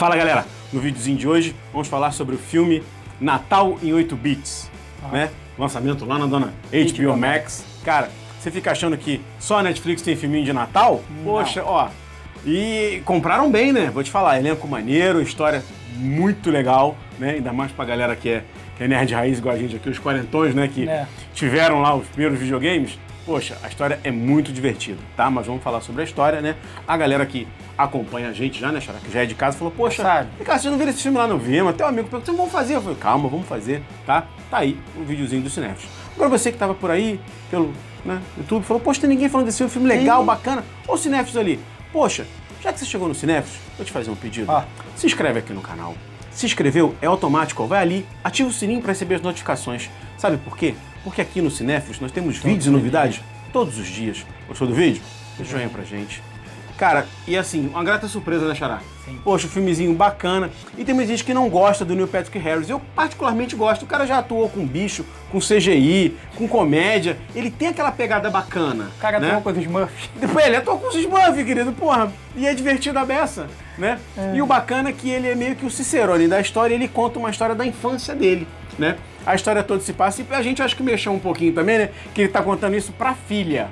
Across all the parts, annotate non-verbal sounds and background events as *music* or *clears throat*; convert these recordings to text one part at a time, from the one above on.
Fala galera, no videozinho de hoje vamos falar sobre o filme Natal em 8 bits, né? Lançamento lá na dona HBO Max. Cara, você fica achando que só a Netflix tem filminho de Natal? Poxa, ó. E compraram bem, né? Vou te falar, elenco maneiro, história muito legal, né? Ainda mais pra galera que é, que é nerd raiz igual a gente aqui, os quarentões, né? Que É. tiveram lá os primeiros videogames. Poxa, a história é muito divertida, tá? Mas vamos falar sobre a história, né? A galera que acompanha a gente já, né? Que já é de casa, falou, poxa, Sabe. Cara, vocês não viram esse filme lá no Vima? Até um amigo perguntou, vamos fazer? Eu falei, calma, vamos fazer, tá? Tá aí o videozinho do Cinéfilos. Agora você que tava por aí, pelo né, YouTube, falou, poxa, tem ninguém falando desse filme, filme legal, Ih. bacana. Ô Cinéfilos ali, poxa, já que você chegou no Cinéfilos, vou te fazer um pedido. Ah. Se inscreve aqui no canal. Se inscreveu, é automático, ó, vai ali, ativa o sininho para receber as notificações. Sabe por quê? Porque aqui no Cinéfilos nós temos vídeos e novidades todos os dias. Gostou do vídeo? Deixa o joinha pra gente. Cara, e assim, uma grata surpresa, né, Xará? Sim. Poxa, um filmezinho bacana. E tem muita gente que não gosta do Neil Patrick Harris. Eu particularmente gosto. O cara já atuou com bicho, com CGI, com comédia. Ele tem aquela pegada bacana. O cara né? tem uma coisa de Smurf. Depois ele atua com os Smurf, querido, porra. E é divertido a beça, né? E o bacana é que ele é meio que o Cicerone da história, ele conta uma história da infância dele, né? A história toda se passa, e a gente acho que mexeu um pouquinho também, né? Que ele tá contando isso pra filha.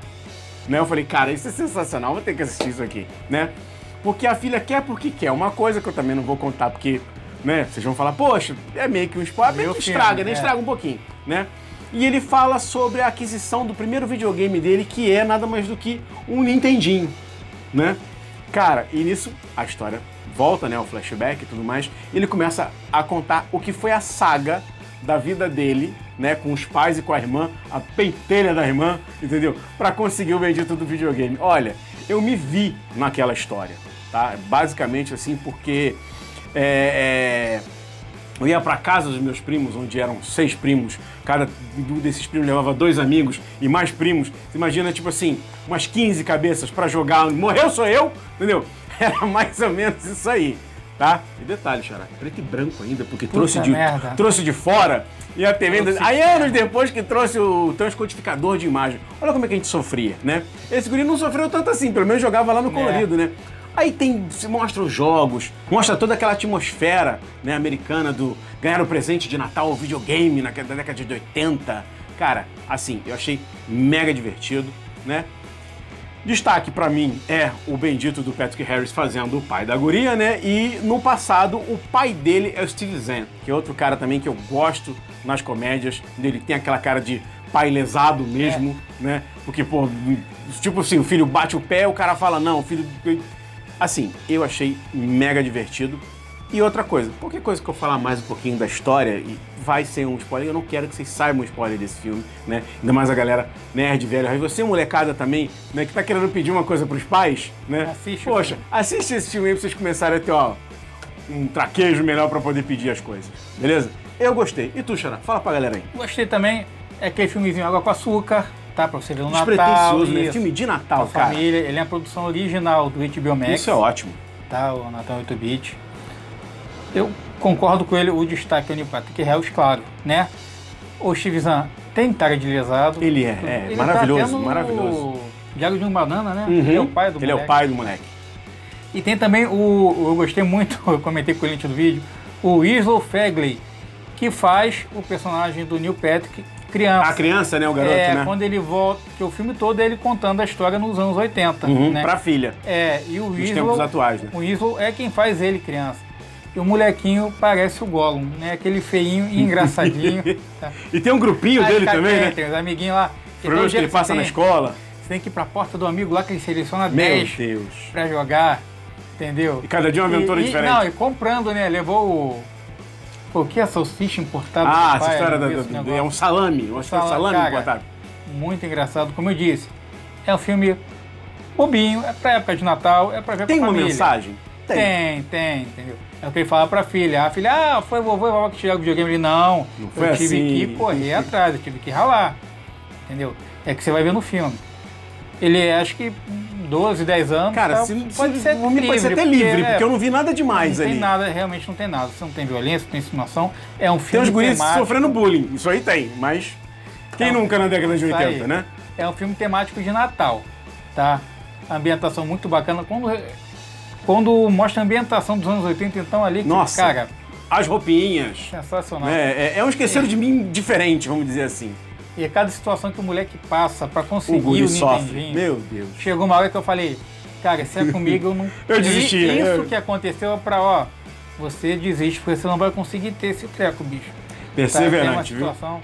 Né? Eu falei, cara, isso é sensacional, vou ter que assistir isso aqui, né? Porque a filha quer porque quer. Uma coisa que eu também não vou contar, porque, né, vocês vão falar, poxa, é meio que um spoiler, meio que estraga, né? é. Estraga um pouquinho, né? E ele fala sobre a aquisição do primeiro videogame dele, que é nada mais do que um Nintendinho, né? Cara, e nisso a história volta, né, o flashback e tudo mais, ele começa a contar o que foi a saga da vida dele, né, com os pais e com a irmã, a pentelha da irmã, entendeu? Pra conseguir o bendito do videogame. Olha, eu me vi naquela história, tá? Basicamente assim, porque é, é, eu ia pra casa dos meus primos, onde eram seis primos. Cada um desses primos levava dois amigos e mais primos. Você imagina, tipo assim, umas 15 cabeças pra jogar. Morreu sou eu, entendeu? *laughs* Era mais ou menos isso aí, tá? E detalhe, Xará, preto e branco ainda, porque trouxe de, merda. trouxe de fora e a TV... ainda- Aí anos depois que trouxe o transcodificador de imagem. Olha como é que a gente sofria, né? Esse guri não sofreu tanto assim, pelo menos jogava lá no colorido, né? Aí tem, se mostra os jogos, mostra toda aquela atmosfera né, americana do ganhar o presente de Natal, o videogame na da década de 80. Cara, assim, eu achei mega divertido, né? Destaque pra mim é o bendito do Patrick Harris fazendo o pai da guria, né? E no passado, o pai dele é o Steve Zahn, que é outro cara também que eu gosto nas comédias. Ele tem aquela cara de pai lesado mesmo, né? Porque, pô, tipo assim, o filho bate o pé, o cara fala, não, o filho. Assim, eu achei mega divertido. E outra coisa, qualquer coisa que eu falar mais um pouquinho da história, e vai ser um spoiler, eu não quero que vocês saibam o spoiler desse filme, né? Ainda mais a galera nerd, velho. Aí você, molecada também, né, que tá querendo pedir uma coisa pros pais, né? Assiste Poxa, filme. assiste esse filme aí pra vocês começarem a ter, ó, um traquejo melhor pra poder pedir as coisas, beleza? Eu gostei. E tu, Xará? Fala pra galera aí. Gostei também. É aquele filmezinho Água com Açúcar, tá? Pra você ver no Natal. Né? isso, Filme de Natal, cara. família. Ele é a produção original do HBO Max. Isso é ótimo. tá? O Natal 8-bit. Eu concordo com ele, o destaque é o Neil Patrick Harris, claro, né? O Steve Zahn tem cara de lesado. Ele é, é, Ele maravilhoso, tá até no maravilhoso. Diário de um Banana, né? Uhum. Ele é o pai do Ele é o moleque. pai do moleque. E tem também o, eu gostei muito, *laughs* eu comentei com ele antes do vídeo, o Islo Fegley, que faz o personagem do Neil Patrick criança. A criança, né? O garoto, é, né? quando ele volta, que o filme todo é ele contando a história nos anos 80, Uhum, né? Pra filha. É, e o Nos Weasel, tempos atuais, né? o Weasel é quem faz ele criança. E o molequinho parece o Gollum, né? Aquele feinho e engraçadinho. *laughs* tá? E tem um grupinho Aí dele também, quieto, né? Tem os amiguinhos lá. Frouxo todo que ele passa você na tem- escola. Você tem que ir pra porta do amigo lá que ele seleciona Meu 10 Deus. pra jogar, entendeu? E cada dia uma aventura E- e- diferente. Não, e comprando, né? Levou o... Pô, o que é salsicha importada? Ah, essa história da, da- é um salame. Uma história de Salame, salame cara. botaram. Muito engraçado, como eu disse. É um filme bobinho, é pra época de Natal, é pra ver Tem com a uma família. mensagem? Tem, tem, entendeu? É o que ele fala pra filha. A filha, ah, foi vovô e vovó que tiraram o videogame. Ele, não, Não eu tive assim. que correr atrás, eu tive que ralar. Entendeu? É que você vai ver no filme. Ele é, acho que 12, 10 anos. Cara, tá? se, pode se, ser me pode ser até porque, livre, é, porque eu não vi nada demais não ali. tem nada, realmente não tem nada. Você não tem violência, não tem insinuação. É um Tem filme uns guris sofrendo bullying. Isso aí tem, mas quem Então, nunca na década de isso 80, aí. né? É um filme temático de Natal, tá? A ambientação muito bacana. Quando Quando mostra a ambientação dos anos 80, então ali, Nossa. cara, As roupinhas. sensacional. É, é, é um esqueceram de mim diferente, vamos dizer assim. E a cada situação que o moleque passa pra O conseguir o, sofre. Nintendinho. Meu Deus. Chegou uma hora que eu falei, cara, se é *laughs* comigo, eu não. Eu desisti, E Isso eu- que aconteceu é pra, ó, você desiste, porque você não vai conseguir ter esse treco, bicho. Tá, Perseverante, viu? situação.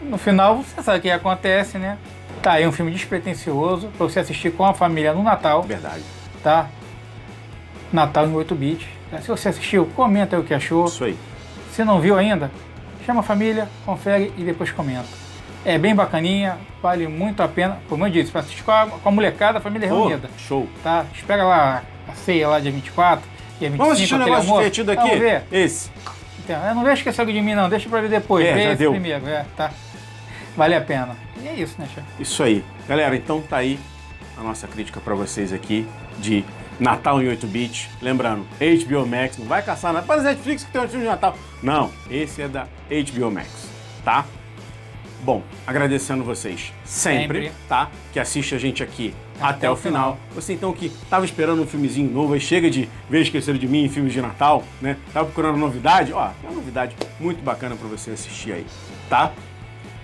No final, você sabe o que acontece, né? Tá aí um filme despretensioso pra você assistir com a família no Natal, Verdade. tá? Natal em 8 bits. tá? Se você assistiu, comenta aí o que achou. Isso aí. Se não viu ainda, chama a família, confere e depois comenta. É bem bacaninha, vale muito a pena. Como eu disse, para assistir com a, com a molecada, a família Pô, reunida. show. Tá? Espera lá a ceia lá dia 24, dia 25, Vamos assistir um negócio almoço. divertido aqui? Vamos ver. Esse. Então, é, não deixa esquecer de mim não, deixa pra ver depois. É, Vê já esse deu. primeiro, é, tá? Vale a pena. E é isso, né, chefe? Isso aí. Galera, então tá aí a nossa crítica pra vocês aqui de Natal em 8 bits. Lembrando, HBO Max, não vai caçar nada. Para Netflix que tem um filme de Natal. Não, esse é da HBO Max, tá? Bom, agradecendo vocês sempre, Sempre. tá? Que assiste a gente aqui até, Até o final. final. Você então que tava esperando um filmezinho novo, aí chega de ver Esqueceram de Mim em filmes de Natal, né? Tava procurando novidade, ó, tem uma novidade muito bacana pra você assistir aí, tá?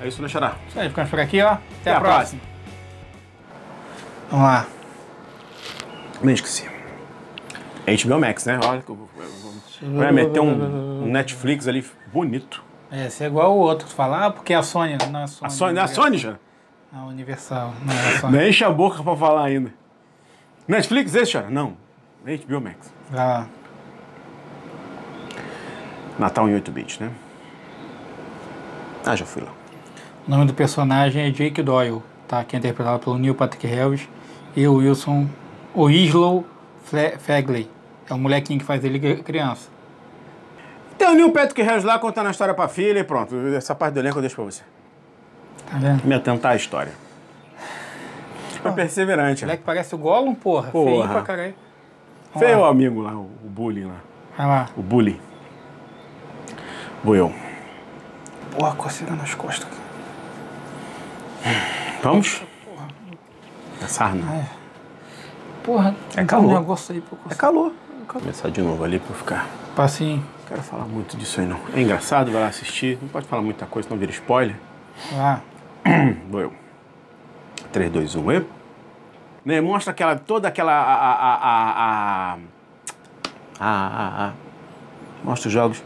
É isso, né, Xará? Isso aí, ficamos por aqui, ó. Até, Até a, a próxima. Vamos lá. Nem esqueci. HBO Max, né? Olha, que eu- vai meter um, um Netflix ali bonito. É, esse é igual o outro. Tu fala, ah, porque é a Sony. Não é a Sony. A Sony, não é a Sony já? A Universal. Não é a Sony. Não enche a boca pra falar ainda. Netflix esse, cara? Não. HBO Max. Vai lá. Natal em 8 bits, né? Ah, já fui lá. O nome do personagem é Jake Doyle, tá? Que é interpretado pelo Neil Patrick Harris e o Wilson Oislow Fle- Fegley. É o molequinho que faz ele cri- criança. Tem o Neil Patrick Harris lá contando a história pra filha e pronto. Essa parte do elenco eu deixo pra você. Tá vendo? Me atentar à história. Foi perseverante. O né? moleque parece o Gollum, porra. Porra. Feio pra caralho. Feio o lá. amigo lá, o o bullying lá. Vai lá. O bully. Vou eu. Porra, coceira nas costas. Vamos? É sarna. Porra, É calor. um negócio aí pra É coçar. calor. Vou começar de novo ali pra eu ficar. Passinho. Não quero falar muito disso aí não. É engraçado, vai lá assistir. Não pode falar muita coisa, senão vira spoiler. Vai lá. *clears throat* Vou eu. 3, 2, 1, e. Né, mostra aquela. toda aquela. A, a, a, a, a, a, a, a. Mostra os jogos.